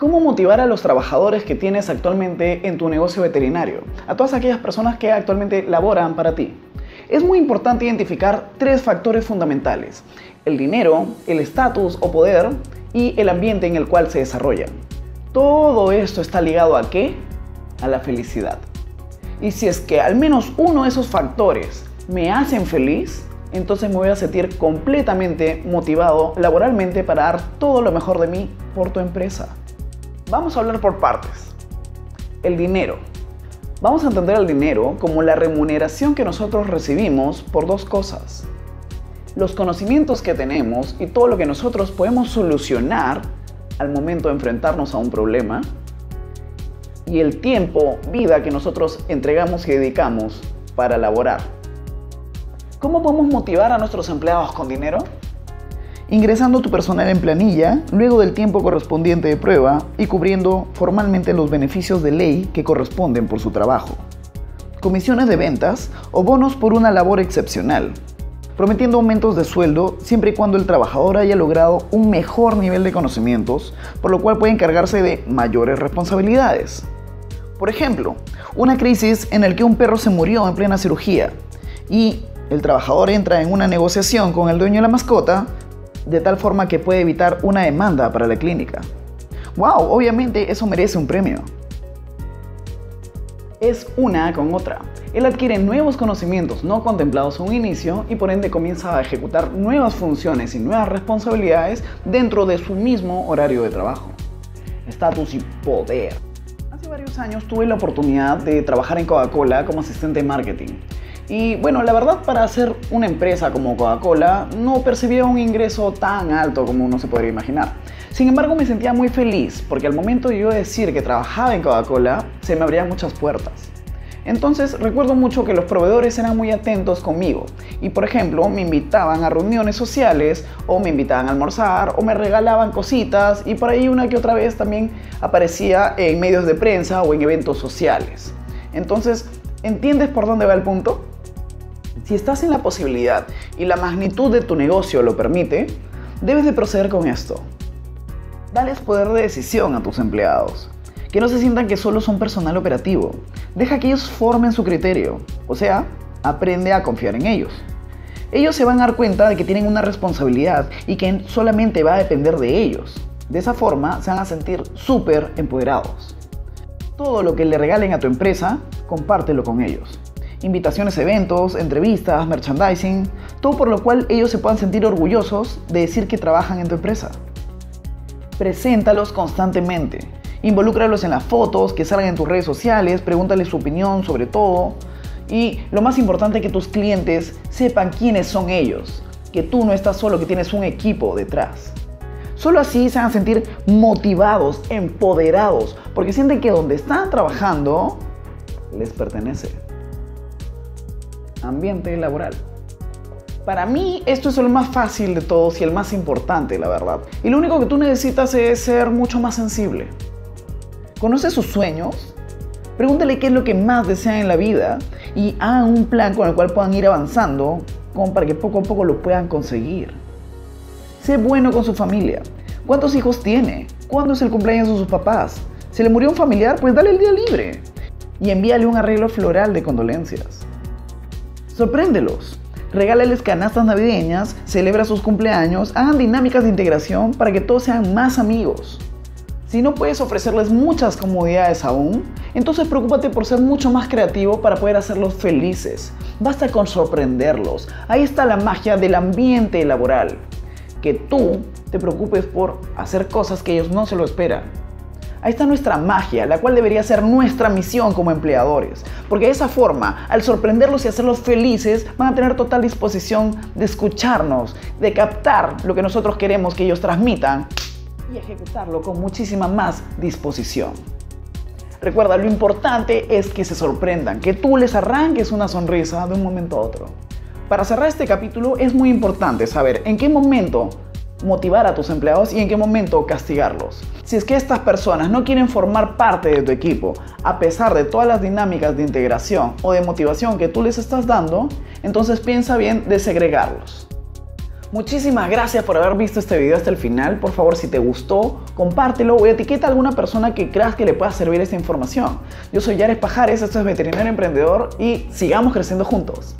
¿Cómo motivar a los trabajadores que tienes actualmente en tu negocio veterinario? A todas aquellas personas que actualmente laboran para ti. Es muy importante identificar tres factores fundamentales. El dinero, el estatus o poder y el ambiente en el cual se desarrollan. Todo esto está ligado a qué? A la felicidad. Y si es que al menos uno de esos factores me hacen feliz, entonces me voy a sentir completamente motivado laboralmente para dar todo lo mejor de mí por tu empresa. Vamos a hablar por partes. El dinero. Vamos a entender el dinero como la remuneración que nosotros recibimos por dos cosas. Los conocimientos que tenemos y todo lo que nosotros podemos solucionar al momento de enfrentarnos a un problema. Y el tiempo, vida que nosotros entregamos y dedicamos para laborar. ¿Cómo podemos motivar a nuestros empleados con dinero? Ingresando tu personal en planilla luego del tiempo correspondiente de prueba y cubriendo formalmente los beneficios de ley que corresponden por su trabajo. Comisiones de ventas o bonos por una labor excepcional, prometiendo aumentos de sueldo siempre y cuando el trabajador haya logrado un mejor nivel de conocimientos, por lo cual puede encargarse de mayores responsabilidades. Por ejemplo, una crisis en la que un perro se murió en plena cirugía y el trabajador entra en una negociación con el dueño de la mascota de tal forma que puede evitar una demanda para la clínica. ¡Wow! Obviamente eso merece un premio. Es una con otra. Él adquiere nuevos conocimientos no contemplados a un inicio y por ende comienza a ejecutar nuevas funciones y nuevas responsabilidades dentro de su mismo horario de trabajo. Estatus y poder. Hace varios años tuve la oportunidad de trabajar en Coca-Cola como asistente de marketing y bueno, la verdad para hacer una empresa como Coca-Cola no percibía un ingreso tan alto como uno se podría imaginar. Sin embargo, me sentía muy feliz porque al momento de yo decir que trabajaba en Coca-Cola, se me abrían muchas puertas. Entonces recuerdo mucho que los proveedores eran muy atentos conmigo y por ejemplo me invitaban a reuniones sociales o me invitaban a almorzar o me regalaban cositas y por ahí una que otra vez también aparecía en medios de prensa o en eventos sociales. Entonces, ¿entiendes por dónde va el punto? Si estás en la posibilidad y la magnitud de tu negocio lo permite, debes de proceder con esto. Dales poder de decisión a tus empleados. Que no se sientan que solo son personal operativo. Deja que ellos formen su criterio. O sea, aprende a confiar en ellos. Ellos se van a dar cuenta de que tienen una responsabilidad y que solamente va a depender de ellos. De esa forma se van a sentir súper empoderados. Todo lo que le regalen a tu empresa, compártelo con ellos invitaciones a eventos, entrevistas, merchandising, todo por lo cual ellos se puedan sentir orgullosos de decir que trabajan en tu empresa. Preséntalos constantemente. Involúcralos en las fotos, que salgan en tus redes sociales, pregúntales su opinión sobre todo. Y lo más importante que tus clientes sepan quiénes son ellos, que tú no estás solo, que tienes un equipo detrás. Solo así se van a sentir motivados, empoderados, porque sienten que donde están trabajando les pertenece ambiente laboral. Para mí esto es lo más fácil de todos y el más importante, la verdad. Y lo único que tú necesitas es ser mucho más sensible. Conoce sus sueños, pregúntale qué es lo que más desean en la vida y hagan un plan con el cual puedan ir avanzando como para que poco a poco lo puedan conseguir. Sé bueno con su familia. ¿Cuántos hijos tiene? ¿Cuándo es el cumpleaños de sus papás? ¿Se le murió un familiar? Pues dale el día libre. Y envíale un arreglo floral de condolencias. Sorpréndelos. Regálales canastas navideñas, celebra sus cumpleaños, hagan dinámicas de integración para que todos sean más amigos. Si no puedes ofrecerles muchas comodidades aún, entonces preocúpate por ser mucho más creativo para poder hacerlos felices. Basta con sorprenderlos. Ahí está la magia del ambiente laboral. Que tú te preocupes por hacer cosas que ellos no se lo esperan. Ahí está nuestra magia, la cual debería ser nuestra misión como empleadores. Porque de esa forma, al sorprenderlos y hacerlos felices, van a tener total disposición de escucharnos, de captar lo que nosotros queremos que ellos transmitan y ejecutarlo con muchísima más disposición. Recuerda, lo importante es que se sorprendan, que tú les arranques una sonrisa de un momento a otro. Para cerrar este capítulo es muy importante saber en qué momento motivar a tus empleados y en qué momento castigarlos. Si es que estas personas no quieren formar parte de tu equipo, a pesar de todas las dinámicas de integración o de motivación que tú les estás dando, entonces piensa bien de segregarlos. Muchísimas gracias por haber visto este video hasta el final. Por favor, si te gustó, compártelo o etiqueta a alguna persona que creas que le pueda servir esta información. Yo soy Yares Pajares, esto es Veterinario Emprendedor y sigamos creciendo juntos.